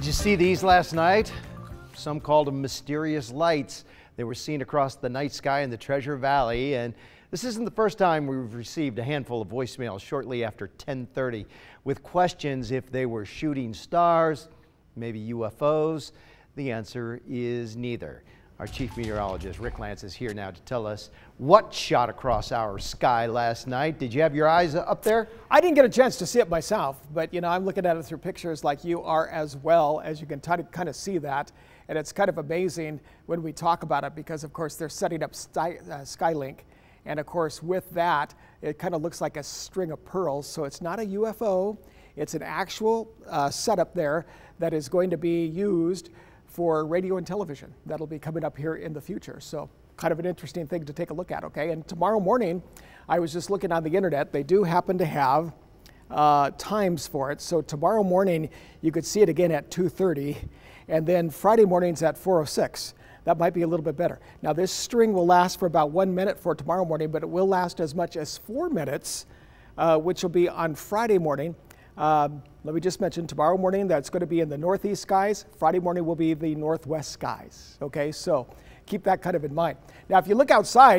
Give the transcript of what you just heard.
Did you see these last night? Some called them mysterious lights. They were seen across the night sky in the Treasure Valley, and this isn't the first time we've received a handful of voicemails shortly after 10:30 with questions if they were shooting stars, maybe UFOs. The answer is neither. Our chief meteorologist, Rick Lantz, is here now to tell us what shot across our sky last night. Did you have your eyes up there? I didn't get a chance to see it myself, but you know, I'm looking at it through pictures like you are as well, as you can kind of see that. And it's kind of amazing when we talk about it because, of course, they're setting up uh, Skylink. And of course, with that, it kind of looks like a string of pearls. So it's not a UFO, it's an actual uh, setup there that is going to be used for radio and television. That'll be coming up here in the future. So kind of an interesting thing to take a look at, okay? And tomorrow morning, I was just looking on the internet. They do happen to have uh, times for it. So tomorrow morning, you could see it again at 2.30, and then Friday mornings at 4.06. That might be a little bit better. Now this string will last for about one minute for tomorrow morning, but it will last as much as four minutes, uh, which will be on Friday morning. Um, let me just mention tomorrow morning that's going to be in the northeast skies. Friday morning will be the northwest skies. Okay, so keep that kind of in mind. Now, if you look outside,